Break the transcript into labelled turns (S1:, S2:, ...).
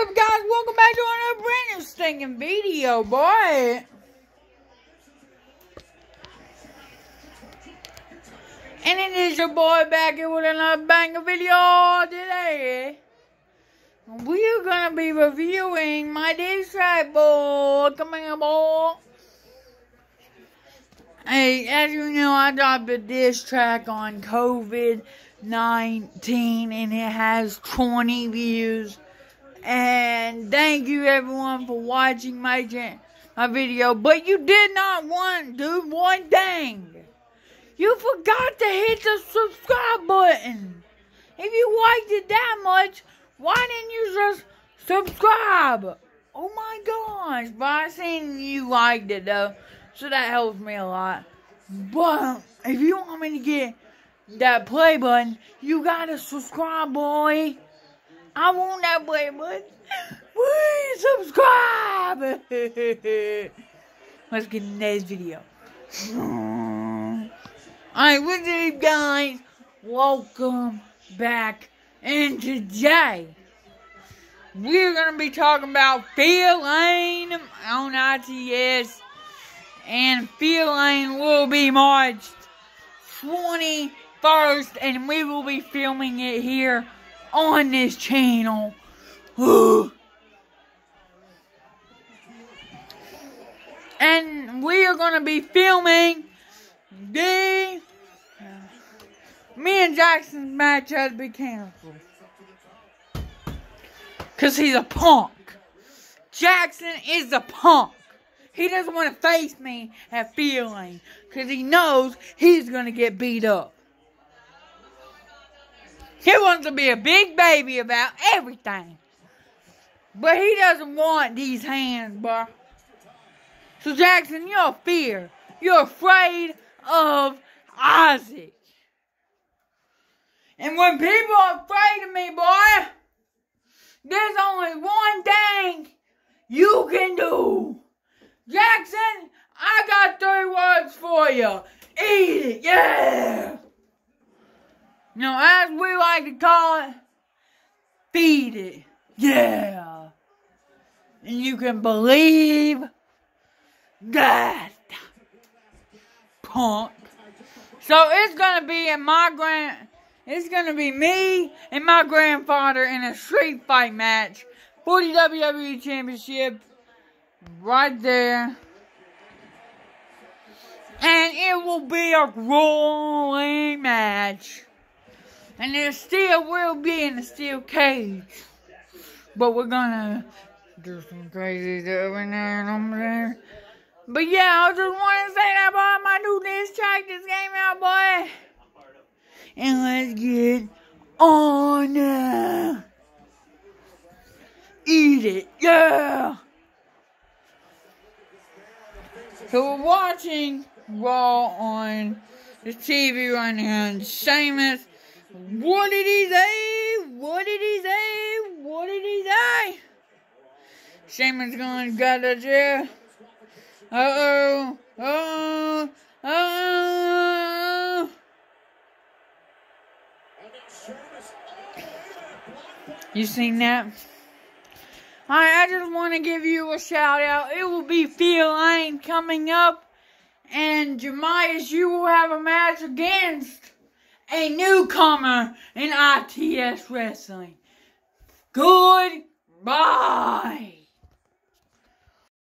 S1: up, guys? Welcome back to another brand new stinking video, boy. And it is your boy back here with another banger video today. We are gonna be reviewing my diss track, boy. Come up, boy. Hey, as you know, I dropped a diss track on COVID 19 and it has 20 views. And thank you everyone for watching my my video. But you did not want do one thing. You forgot to hit the subscribe button. If you liked it that much, why didn't you just subscribe? Oh my gosh, but I seen you liked it though. So that helps me a lot. But if you want me to get that play button, you gotta subscribe, boy. I want that play button. Please subscribe. Let's get in today's video. Alright, what's up, guys? Welcome back. And today, we're gonna be talking about Feeling on ITS and Feeling will be March 21st, and we will be filming it here on this channel. and we are going to be filming the me and Jackson's match has been canceled. Cause he's a punk. Jackson is a punk. He doesn't want to face me at feeling because he knows he's going to get beat up. He wants to be a big baby about everything. But he doesn't want these hands, bro. So, Jackson, you're fear. You're afraid of Isaac. And when people are afraid of me, boy, there's only one thing you can do. Jackson, I got three words for you. Eat it, yeah. Now, as we like to call it, feed it, yeah. And you can believe that, punk. So it's gonna be in my grand, it's gonna be me and my grandfather in a street fight match for the WWE Championship right there. And it will be a grueling match. And it still will be in a steel cage. But we're gonna do some crazy stuff in there and over there. But yeah, I just want to say that boy, my new diss track this game out, boy. And let's get on. Uh, eat it, yeah. So we're watching Raw on the TV right now, and Sheamus, what did he say? What did he say? What did he say? Sheamus going to got the chair. Uh oh. Uh Oh. Uh Oh. You seen that? I, I just want to give you a shout out. It will be Phil Lane coming up. And Sheamus, you will have a match against a newcomer in ITS Wrestling. Goodbye.